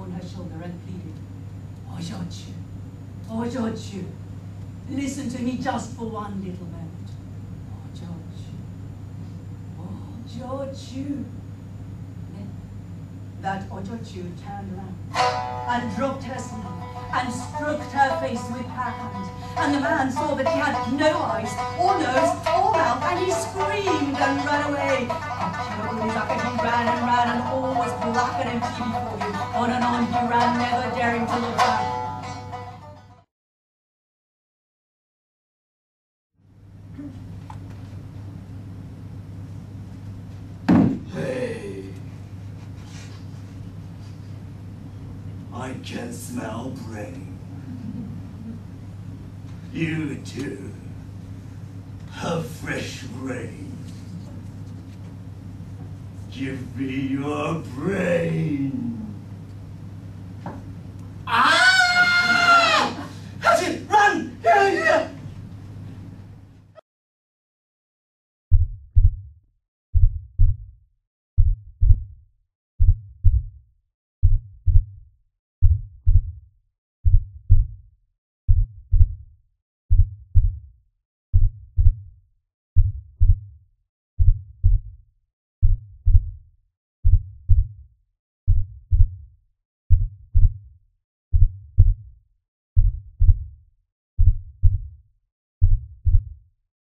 on her shoulder and pleaded, Oh, Jochu, oh, Jochu, listen to me just for one little moment. Oh, Jochu, oh, Jochu. Then that oh, Ojochu turned around and dropped her sleeve and stroked her face with her hand. And the man saw that he had no eyes, or nose, or mouth, and he screamed and ran away. And Joe Zucker, he ran and ran, and all was black and empty before him. On and on he ran, never daring to look back. Hey. I can smell brain. You too. A fresh brain. Give me your brain.